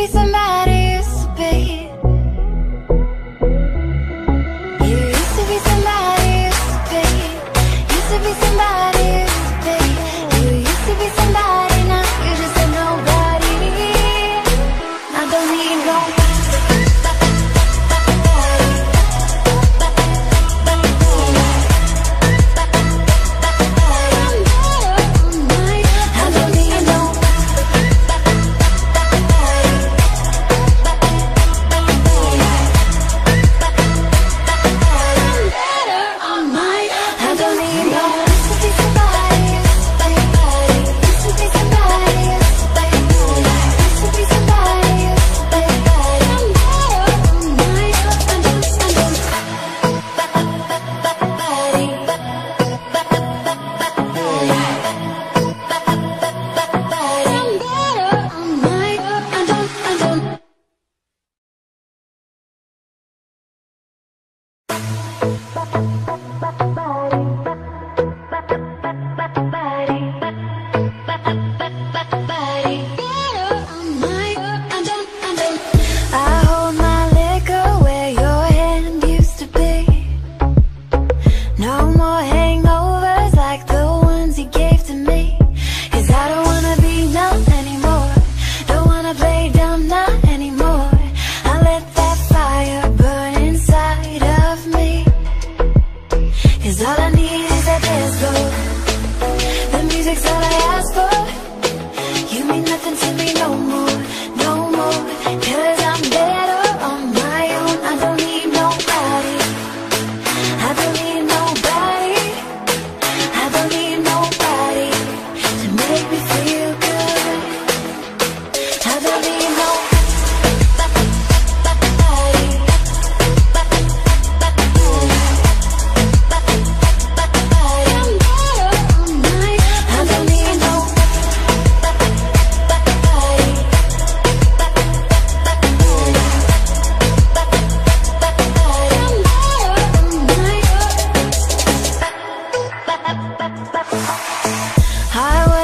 be somebody, I